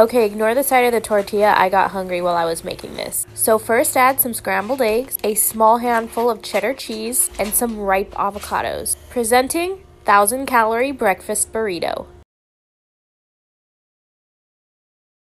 Okay, ignore the side of the tortilla. I got hungry while I was making this. So first add some scrambled eggs, a small handful of cheddar cheese, and some ripe avocados. Presenting 1000 calorie breakfast burrito.